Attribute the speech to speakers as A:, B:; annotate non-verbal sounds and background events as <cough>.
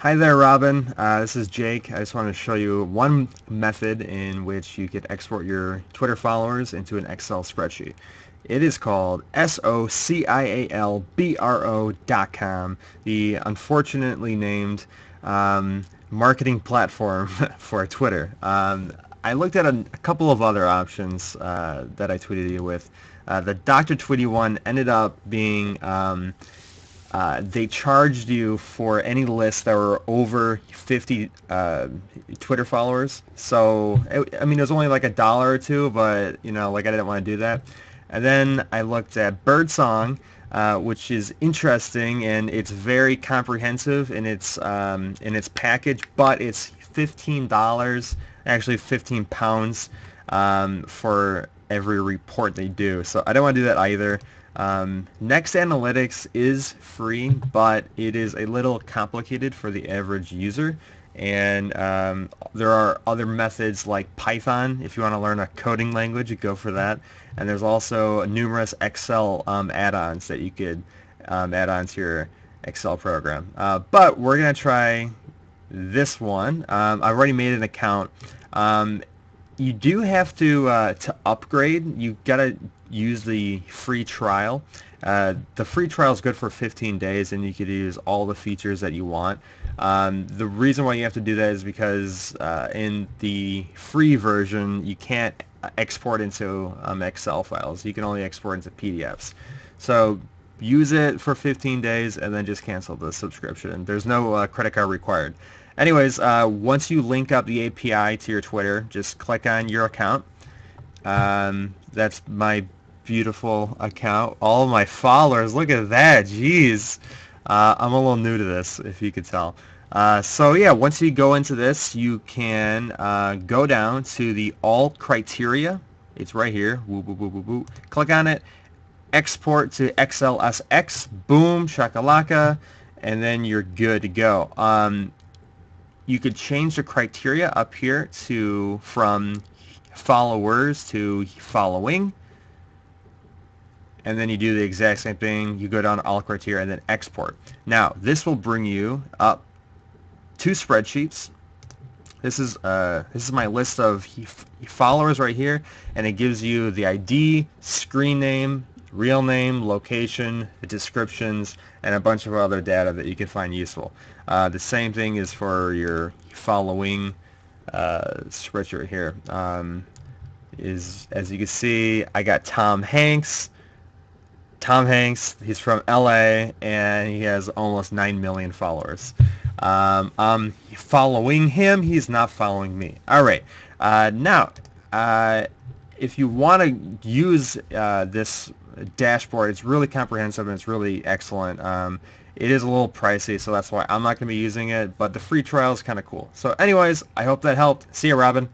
A: Hi there, Robin. Uh, this is Jake. I just want to show you one method in which you could export your Twitter followers into an Excel spreadsheet. It is called socialbro.com, the unfortunately named um, marketing platform <laughs> for Twitter. Um, I looked at a, a, couple of other options uh, that I tweeted you with. Uh, the Dr. Twitty one ended up being um, uh, they charged you for any lists that were over 50 uh, Twitter followers. So, it, I mean, it was only like a dollar or two, but, you know, like I didn't want to do that. And then I looked at Birdsong, uh, which is interesting and it's very comprehensive in its um, in its package, but it's $15, actually 15 pounds um, for every report they do. So I don't want to do that either. Um, Next Analytics is free, but it is a little complicated for the average user. And um, there are other methods like Python. If you want to learn a coding language, you go for that. And there's also numerous Excel um, add-ons that you could um, add on to your Excel program. Uh, but we're going to try this one. Um, I've already made an account. Um, you do have to uh, to upgrade. You gotta use the free trial. Uh, the free trial is good for 15 days, and you could use all the features that you want. Um, the reason why you have to do that is because uh, in the free version, you can't export into um, Excel files. You can only export into PDFs. So use it for 15 days and then just cancel the subscription. There's no uh, credit card required. Anyways, uh, once you link up the API to your Twitter, just click on your account. Um, that's my beautiful account. All my followers, look at that, jeez. Uh, I'm a little new to this, if you could tell. Uh, so yeah, once you go into this, you can uh, go down to the all criteria. It's right here. Woo, woo, woo, Click on it. Export to XLSX. Boom, shakalaka, and then you're good to go. Um, you could change the criteria up here to from followers to following and then you do the exact same thing you go down to all criteria and then export now this will bring you up two spreadsheets this is uh, this is my list of followers right here and it gives you the ID screen name real name, location, descriptions, and a bunch of other data that you can find useful. Uh, the same thing is for your following uh, spreadsheet here. Um, is as you can see, I got Tom Hanks. Tom Hanks, he's from LA, and he has almost 9 million followers. Um, I'm following him. He's not following me. All right. Uh, now, uh, if you want to use uh, this dashboard. It's really comprehensive and it's really excellent. Um, it is a little pricey, so that's why I'm not going to be using it, but the free trial is kind of cool. So anyways, I hope that helped. See you, Robin.